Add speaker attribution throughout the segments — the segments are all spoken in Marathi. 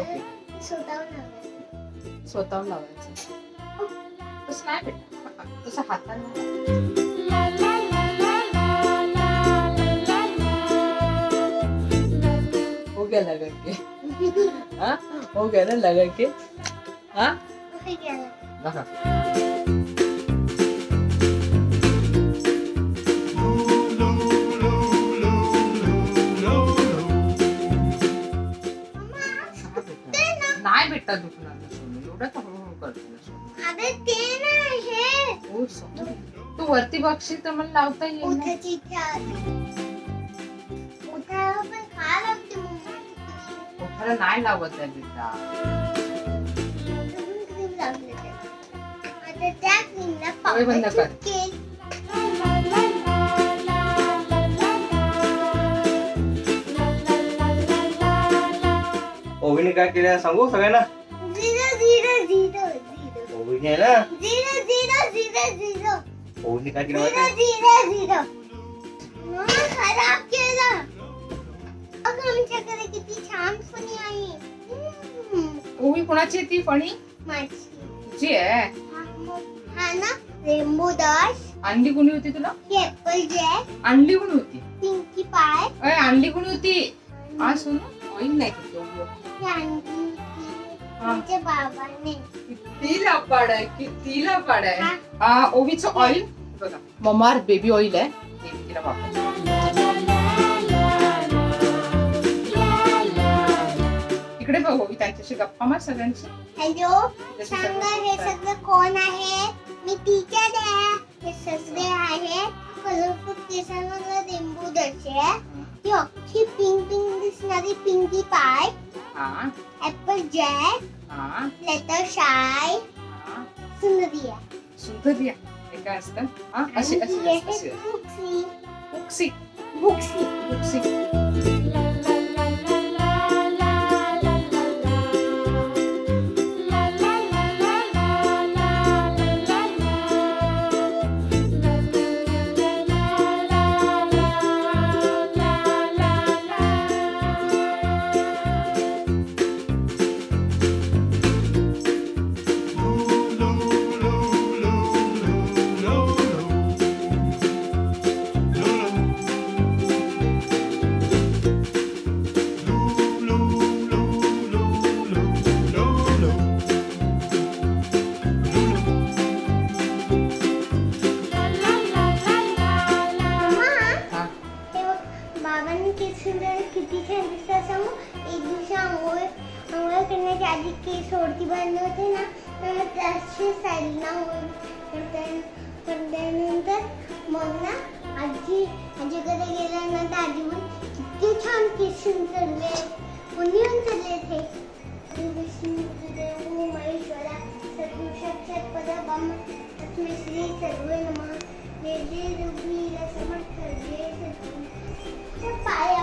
Speaker 1: ओके
Speaker 2: स्वतःहून लावायचं.
Speaker 1: तसं नाही बेटा तसं हाताने हो गया लगा के? हाँ? हो गया ना लगा के हाँ बेटा दुखणार ना सोनू एवढं तर हळूहळू करतो ना सोनू
Speaker 2: अरे ते नाही हे
Speaker 1: ओ सोनू तू वरती बघशील तर मला लावता येईल ना.
Speaker 2: उठायची इच्छा होती. उठायला पण काय लागते मम्मा?
Speaker 1: ओठाला नाही लावत आहे बेटा.
Speaker 2: आता त्या क्रीमला
Speaker 1: बंद कर.
Speaker 3: ओवीने काय केलं सांगू सगळ्यांना. ओवीने आहे ना. ओवीने काय केलं माहिती
Speaker 1: ओवी कोणाची आहे ती फणी?
Speaker 2: माझी.
Speaker 1: तुझी आहे?
Speaker 2: हा मग- हा ना रेनबो डॉश
Speaker 1: आणली कोणी होती तुला?
Speaker 2: ऍपल जॅक
Speaker 1: आणली कोणी होती?
Speaker 2: पिंकी पाय.
Speaker 1: अय आणली कोणी होती? हा सोनू ऑइल नाही.
Speaker 2: आमच्या बाबाने
Speaker 1: किती लपाड आहे किती लपाड आहे
Speaker 2: हा.
Speaker 1: हा ओवीचं ऑइल बघा. ममार बेबी ऑइल आहे. तिला. इकडे बघ ओवी त्यांच्याशी गप्पा मार सगळ्यांची
Speaker 2: हॅलो सांगा हे सगळं कोण आहे? मी टीचर आहे हे सगळे आहे कलरफुल केसांवर डॉच आहे. ही अख्खी पिंक पिंक दिसणारी पिंकी पाय.
Speaker 1: हा.
Speaker 2: ऍपल जॅक
Speaker 1: हा.
Speaker 2: लेटर शाय
Speaker 1: हा.
Speaker 2: सुंदरी आहे
Speaker 1: सुंदरिया हे काय असतं? हा? अशी- अशी
Speaker 2: आहे बुक्सी
Speaker 1: बुक्सी
Speaker 2: बुक्सी
Speaker 1: बुक्सी
Speaker 2: सुंदर किती छान दिसतात सांगू? एक दिवशी आंघोळ आंघोळ करण्याच्या आधी केस ओढती बांधले होते ना तर त्याची साईडला आंघोळ करता- करल्यानंतर मग ना आजी आजीकडे गेल्यानंतर आजी म्हण किती छान केस सुंदरले कोणी उंचरले ते महेश्वरा सद्गुरु साक्षात परब्रह्म श्री सर्व नमः. जय समर्थ जय सद्गुरु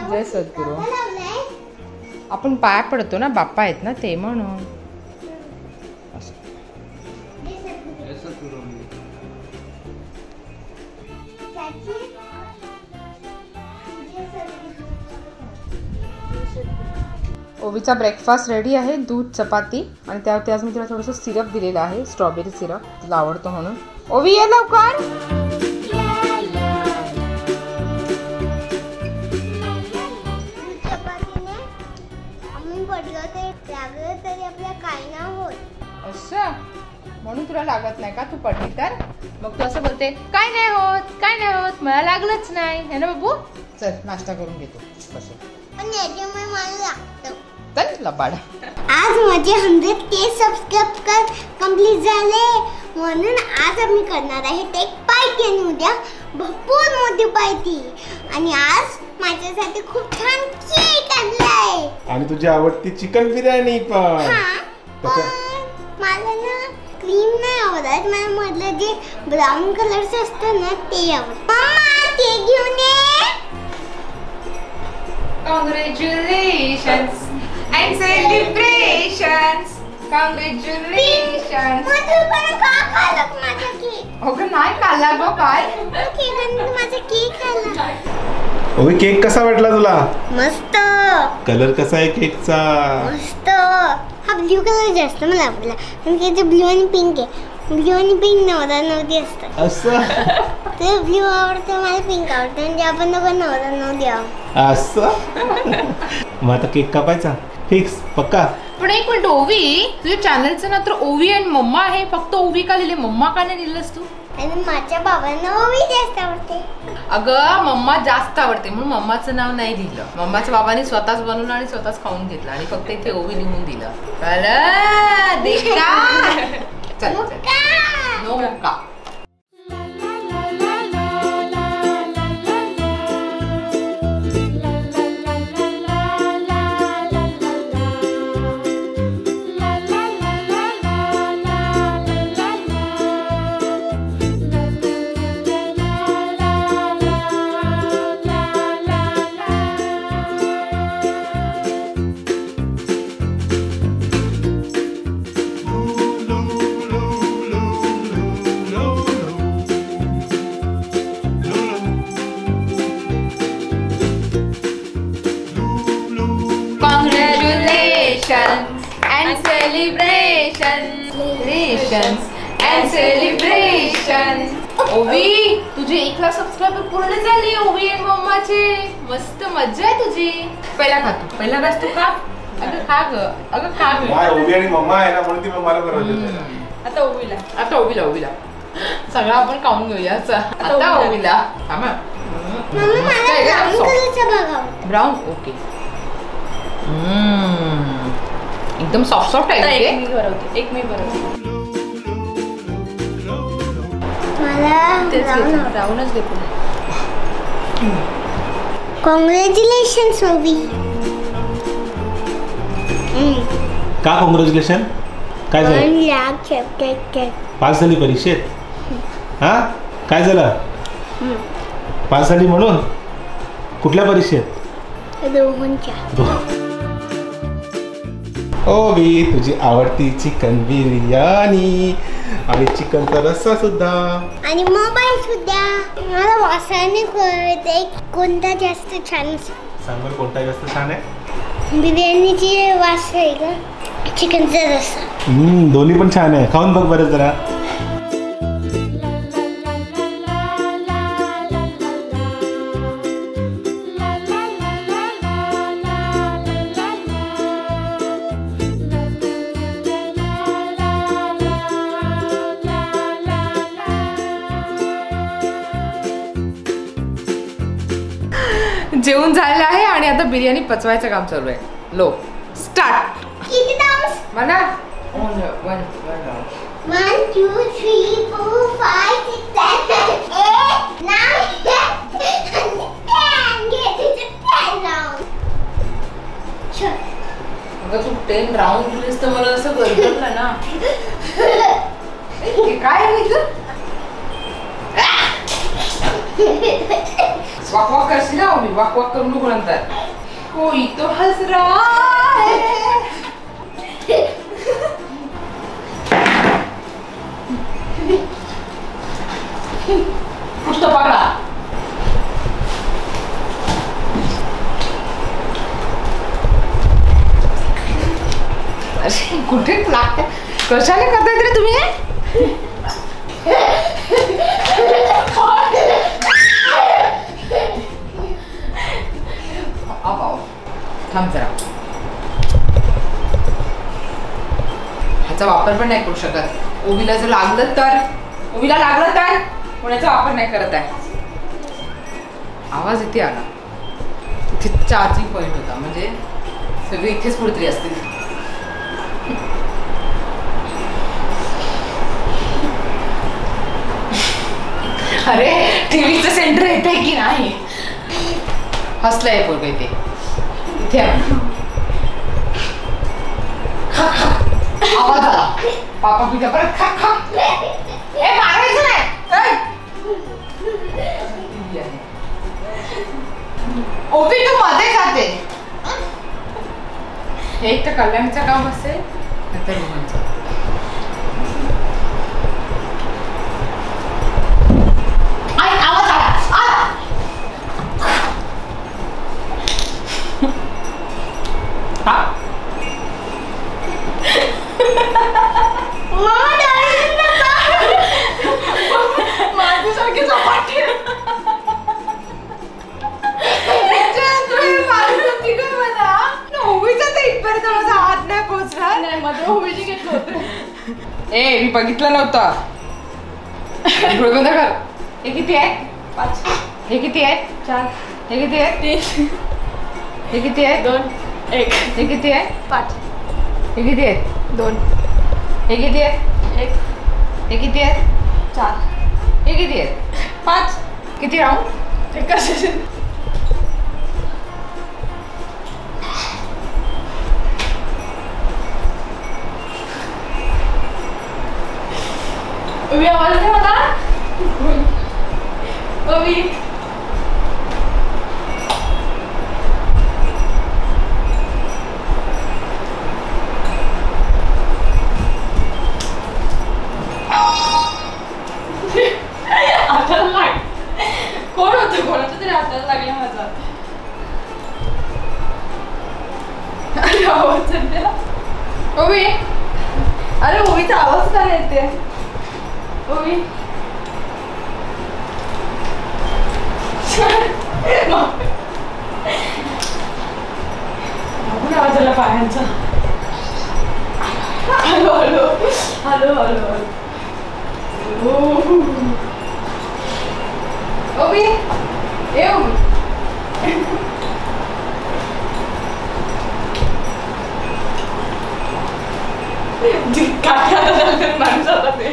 Speaker 1: जय सद्गुरु. आपण पाया पडतो ना बाप्पा आहेत ना ते म्हणून. ओवीचा ब्रेकफास्ट रेडी आहे दूध चपाती. आणि त्यावरती आज मी तिला थोडंसं सिरप दिलेलं आहे स्ट्रॉबेरी सिरप तिला आवडतो म्हणून. ओवी ये लवकर. असं म्हणून तुला लागत नाही का तू पडली तर? मग तू असं बोलते काय नाही होत काय नाही होत मला लागलंच नाही. है ना बाबू? चल नाश्ता करून घेतो. चल लबाड.
Speaker 2: आज माझे हंड्रेड के सबस्क्राईब कंप्लीट झाले. म्हणून आज आम्ही करणार आहे ते एक पार्टी आणि उद्या. भरपूर मोठी पार्टी आणि आज माझ्यासाठी खूप छान केक आणलाय.
Speaker 4: आणि तुझी आवडती चिकन बिर्याणी पण.
Speaker 2: हा पण मला ना क्रीम नाही आवडत. मला मधलं जे ब्राऊन कलरचं असतं ना ते आवडत. ते घेऊन ये.
Speaker 1: कॉंग्रॅच्युलेशन्स अँड सेलिब्रेशन्स कॉंग्रॅच्युलेशन्स
Speaker 2: मग तू पण का खाल्लं माझा केक
Speaker 1: अगं नाही काला गो काय
Speaker 2: केकाने माझा केक खाल्ला.
Speaker 4: केक कसा वाटला तुला?
Speaker 2: मस्त.
Speaker 4: कलर कसा आहे केकचा
Speaker 2: मस्त. हा ब्ल्यू कलर जास्त मला आवडला कारण की ते ब्ल्यू आणि पिंक आहे. ब्ल्यू आणि पिंक नवरा नवरी असतात.
Speaker 4: असं?
Speaker 2: ते ब्ल्यू आवडतं मला पिंक आवडतं. म्हणजे आपण दोघं नवरा नवरी आहोत.
Speaker 4: असं? मग आता केक कापायचा? फिक्स पक्का?
Speaker 1: पण एक मिनिट ओवी तुझ्या चॅनलचं ना तर ओवी आणि मम्मा आहे. फक्त ओवी का लिहिले मम्मा का नाही लिहिलंस तू?
Speaker 2: आणि माझ्या बाबांना ओवी जास्त आवडते.
Speaker 1: अगं मम्मा जास्त आवडते. म्हणून मम्माचं नाव नाही दिलं. मम्माच्या बाबाने स्वतःच बनवलं आणि स्वतःच खाऊन घेतलं आणि फक्त इथे ओवी लिहून दिलं? चल चल नो मुक्का. तुझे एक लाख सबस्क्रायबर पूर्ण झाले ओवी आणि मम्माचे मस्त मजा आहे तुझी. पहिला खा तू. पहिला घास तू खा. अगं खा ग. अगं खा ग.
Speaker 4: माय ओवी आणि मम्मा आहे ना म्हणून ती मला.
Speaker 1: आता ओवीला आता ओवीला ओवीला सगळं आपण खाऊन घेऊया. आता ओवीला थांबा
Speaker 2: मम्मी मला ब्राऊन
Speaker 1: ओके एकदम सॉफ्ट सॉफ्ट आहे
Speaker 5: एक मी बनवते एक मी बनवते घेते
Speaker 2: कॉंग्रॅच्युलेशन ओवी
Speaker 4: का कॉंग्रॅच्युलेशन काय झालं? पास झाली परीक्षेत? हा? काय झालं? पास झाली म्हणून? कुठल्या परीक्षेत?
Speaker 2: रोहनच्या.
Speaker 4: ओवी तुझी आवडती चिकन बिर्याणी आणि चिकनचा रस्सा सुद्धा.
Speaker 2: आणि मोबाईल सुद्धा. मला वासाने कळते कोणता जास्त छान.
Speaker 4: सांग बरं कोणता जास्त छान आहे?
Speaker 2: बिर्याणीची वास आहे का? चिकनचा रस्सा.
Speaker 4: दोन्ही पण छान आहे. खाऊन बघ बरं जरा.
Speaker 1: बिर्याणी पचवायचं काम चालू आहे. लो. स्टार्ट
Speaker 2: किती डाऊन्स
Speaker 1: म्हणा one one one
Speaker 2: one two three four five six seven eight nine
Speaker 1: अगं तू टेन राऊंड दिलीस तर मला असं गरगरलं ना. काय आहे वाक वाक करशील ना मी वाक वाक करून नको नंतर. कोई तो हंस रहा है। कुछ तो पकड़ा। कुठे लागते कशाने करताय रे तुम्ही. थांब जरा. ह्याचा वापर पण नाही करू शकत. ओबीला जर लागलं तर? ओबीला लागलं तर? कोणाचा वापर नाही करत आहे. आवाज इथे आला. इथे चार्जिंग पॉईंट होता. म्हणजे सगळे इथेच कुठेतरी असतील. अरे टीव्हीचं सेंटर येत आहे की नाही? हसलंय पोरग इथे. खा. आवाज आला पापा पिझ्झा परत खा खा ए मारायचं नाही तू मध्ये जाते हे एक तर कल्याणचं काम असेल नाहीतर रोहनचं आवाज आला. नव्हतं डोळे बंद कर हे किती आहे?
Speaker 5: पाच.
Speaker 1: हे किती आहे?
Speaker 5: चार.
Speaker 1: हे किती आहे?
Speaker 5: तीन.
Speaker 1: हे किती आहे?
Speaker 5: दोन. एक.
Speaker 1: हे किती आहे?
Speaker 5: पाच.
Speaker 1: हे किती आहे?
Speaker 5: दोन.
Speaker 1: हे किती आहे?
Speaker 5: एक.
Speaker 1: हे किती आहे?
Speaker 5: चार.
Speaker 1: हे किती आहे?
Speaker 5: पाच.
Speaker 1: किती राऊंड?
Speaker 5: एक कशाचे आवाज दे मला ओवी काय आता माणूस ते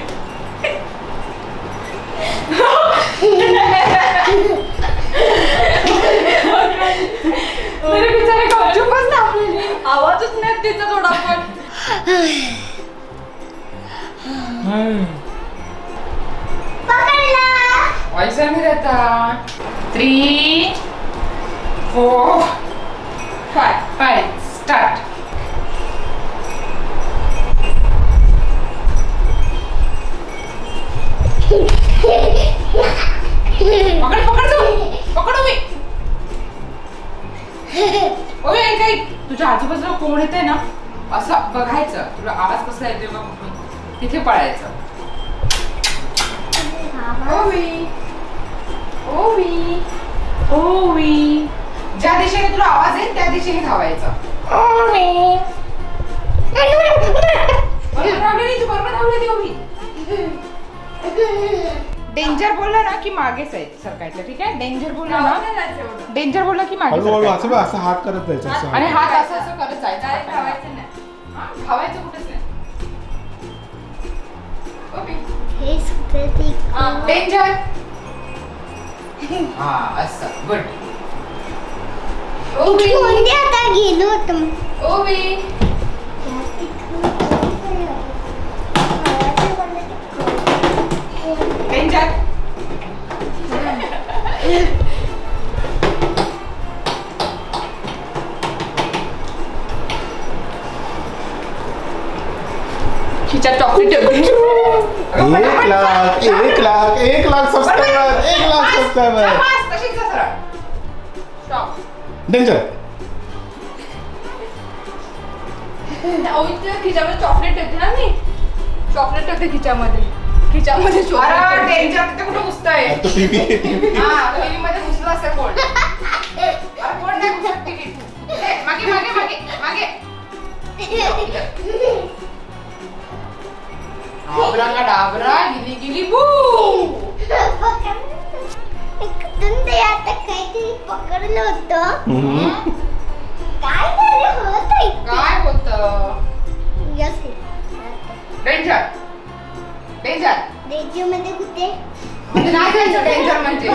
Speaker 5: मेरे बिचारे गपचूपच थांबलेली आवाजच नाही तिचा थोडा पण
Speaker 2: पकडला
Speaker 1: ऐसा नहीं रहता। Three, four, five. Fine. Start पकड पकड तू पकड मी ओय ऐक ऐक तुझ्या आजूबाजूला कोण येते ना असं बघायचं तुला आवाज कसला येतोय का कुठून तिथे पळायचं ओवी ओवी ओवी. ज्या दिशेने तुला आवाज येईल त्या दिशेने धावायचं. ओवी. डेंजर बोलला ना की मागेच आहे सरकायचं ठीक आहे? डेंजर बोलला ना. डेंजर बोलला की मागे
Speaker 4: हळूहळू असं
Speaker 1: सरकायचं.
Speaker 4: बघ, असं हात करत जायचं असं
Speaker 1: आणि
Speaker 4: हात.
Speaker 1: असं असं करत जायचं.
Speaker 5: धावायचं नाही.
Speaker 1: हा, धावायचं कुठेच नाही. ओके.
Speaker 2: हे
Speaker 1: डेंजर हा असं. गुड ओवी
Speaker 2: कोणते आता गेलो होतो.
Speaker 1: ओवी
Speaker 5: चॉकलेट
Speaker 4: डेंजर
Speaker 5: चॉकलेट ना मी चॉकलेट ठेवते खिच्यामध्ये खिच्यामध्ये चॉकलेट
Speaker 1: डेंजर तिथे कुठं घुसतंय
Speaker 4: तो टीव्ही टीव्ही
Speaker 1: मध्ये घुसलं असेल कोण कोण नाही घुसत टीव्ही मागे मागे मागे मागे डाबरा डाबरा गिली गिली बू
Speaker 2: काहीतरी पकडलं होतं. काय होत
Speaker 1: काय होत?
Speaker 2: यस.
Speaker 1: डेंजर डेंजर
Speaker 2: रेडिओ मध्ये कुठे?
Speaker 1: म्हणजे नाही जायचं डेंजर म्हणजे.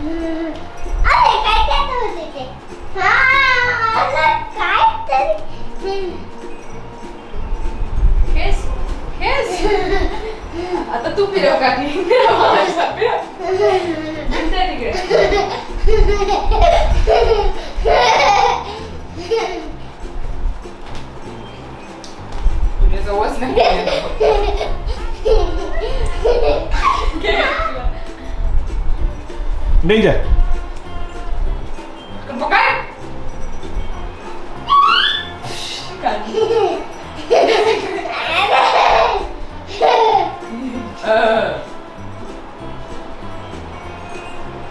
Speaker 2: अरे काय काय होते ते? हा काय तरी?
Speaker 5: Pirogaki. Pirogaki. Pirogaki. Beleza, o
Speaker 1: osso nem Danger. Kepokan.
Speaker 4: Kan.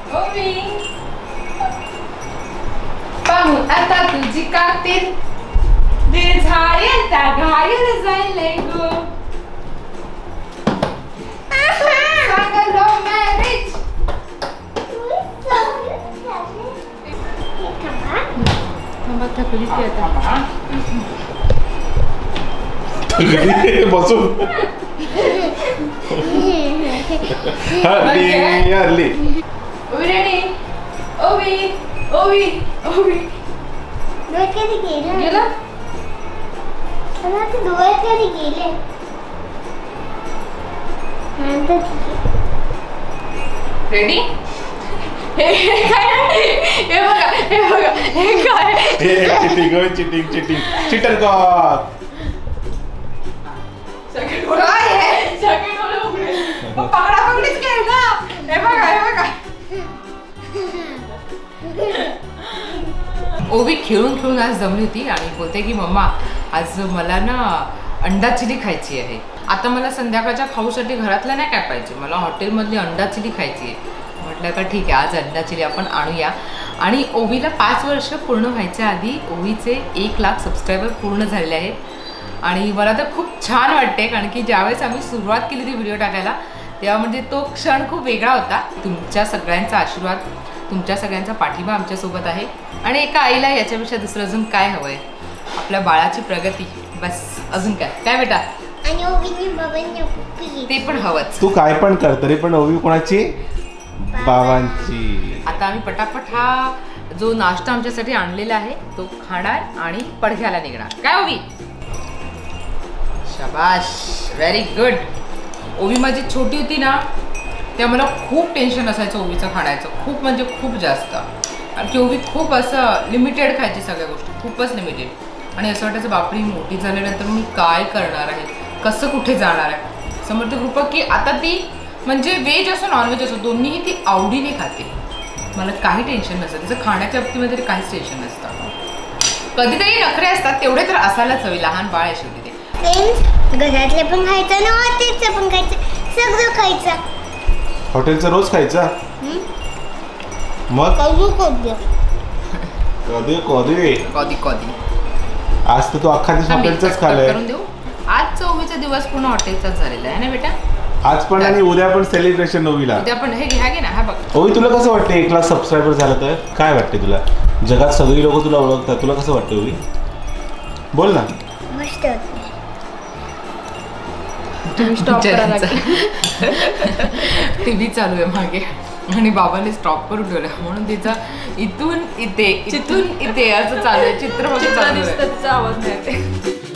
Speaker 1: ओवी पाहून आता तुझी कातील दिल झायता घायल जायले गो
Speaker 4: बसून हरली हरली
Speaker 1: ओवी रेडी ओवी ओवी ओवी
Speaker 2: डोळ्यात कधी गेले
Speaker 1: गेला
Speaker 2: मला ते डोळ्यात कधी गेले? नंतर ठीक आहे
Speaker 1: रेडी हे। हे काय हे। बघा हे? बघा हे? काय
Speaker 4: चिटिंग चिटिंग चिटिंग चिटर का
Speaker 1: काय आहे मग पकडापकडीच खेळ ना। हे बघा हे बघा ओवी खेळून खेळून आज जमली होती आणि बोलते की मम्मा आज मला ना अंडा चिली खायची आहे. आता मला संध्याकाळच्या खाऊसाठी घरातल्या नाही काय पाहिजे. मला हॉटेलमधली अंडा चिली खायची आहे. म्हटलं का ठीक आहे आज अंडा चिली आपण आणूया. आणि ओवीला पाच वर्ष पूर्ण व्हायच्या आधी ओवीचे एक लाख सबस्क्रायबर पूर्ण झालेले आहेत. आणि मला तर खूप छान वाटते कारण की ज्यावेळेस आम्ही सुरुवात केली ती व्हिडिओ टाकायला तेव्हा म्हणजे तो क्षण खूप वेगळा होता. तुमच्या सगळ्यांचा आशीर्वाद. तुमच्या सगळ्यांचा पाठिंबा आमच्यासोबत आहे. आणि एका आईला याच्यापेक्षा दुसरं अजून काय हवंय? आपल्या बाळाची प्रगती. बस अजून काय? काय बेटा? ते पण हवंच.
Speaker 4: तू काय पण कर तरी पण ओवी कोणाची? बाबांची.
Speaker 1: आता आम्ही पटापट हा जो नाश्ता आमच्यासाठी आणलेला आहे तो खाणार आणि पडघ्याला निघणार. काय ओवी? शाबाश व्हेरी गुड ओवी माझी छोटी होती ना. तेव्हा मला खूप टेन्शन असायचं ओवीचं खाण्याचं. खूप म्हणजे खूप जास्त. कारण की ओवी खूप असं लिमिटेड खायची सगळ्या गोष्टी. खूपच लिमिटेड आणि असं वाटायचं बापरी मोठी झाल्यानंतर मी काय करणार आहे? कसं कुठे जाणार आहे? समर्थ कृपा की आता ती म्हणजे व्हेज असो नॉनव्हेज असो दोन्हीही ती आवडीने खाते. मला काही टेन्शन नसतं. तिचं खाण्याच्या बाबतीमध्ये तरी काहीच टेन्शन नसतं. कधीतरी नखरे असतात तेवढे तर असायलाच हवे. लहान बाळ आहे शेवटी ते.
Speaker 2: घरातले पण खायचं ना पण खायचं. सगळं खायचं.
Speaker 4: हॉटेलचं रोज खायचा?
Speaker 2: हम्म?
Speaker 4: मग?
Speaker 2: कधी कधी.
Speaker 4: कधी कधी? आज तर तू अख्खा दिवस हॉटेलचंच खाल्लंय.
Speaker 1: करून देऊ? आजचा ओवीचा दिवस पूर्ण हॉटेलचाच झालेला आहे ना बेटा?
Speaker 4: आज पण आणि उद्या पण सेलिब्रेशन ओवीला
Speaker 1: उद्या पण हे घ्या घे ना हा बघ.
Speaker 4: ओवी तुला कसं वाटतं एक लाख सबस्क्रायबर झालं तर? काय वाटते तुला? जगात सगळी लोक तुला ओळखतात. तुला कसं वाटतं ओवी? बोल ना.
Speaker 2: मस्त.
Speaker 1: टीव्ही चालू आहे मागे. आणि बाबाने स्टॉप करून ठेवला म्हणून तिचा इथून इथे इथून इथे असं चालू आहे. चित्र
Speaker 5: आवाज नाही.